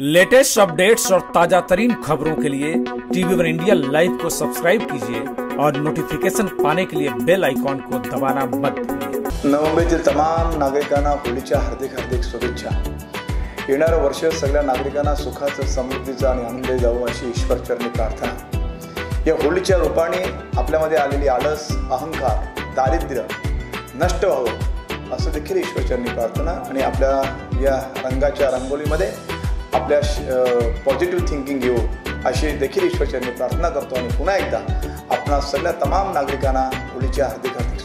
Latest updates और ताजा तरीन खबरों के लिए टीवी वन इंडिया लाइव को सब्सक्राइब कीजिए और नोटिफिकेशन पाने के लिए बेल आइकॉन को दबाना मत भूलिए। नवमुंबईतील तमाम नागरिकांना होळीच्या हार्दिक हार्दिक शुभेच्छा. येणारं वर्ष सगळ्या नागरिकांना सुखाचं समृद्धीचं आणि आनंद जाऊ अशी ईश्वरचरणी प्रार्थना. या होळीच्या रूपाने आपल्यामध्ये आलेली आळस अहंकार दारिद्र्य नष्ट व्हावं असं देखील ईश्वरचरणी प्रार्थना आणि आपल्या या रंगाच्या रंगोलीमध्ये आपल्या पॉझिटिव्ह थिंकिंग घेऊ अशी देखील ईश्वरचरणी प्रार्थना करतो आणि पुन्हा एकदा आपणा सगळ्या तमाम नागरिकांना होळीच्या हार्दिक हार्दिक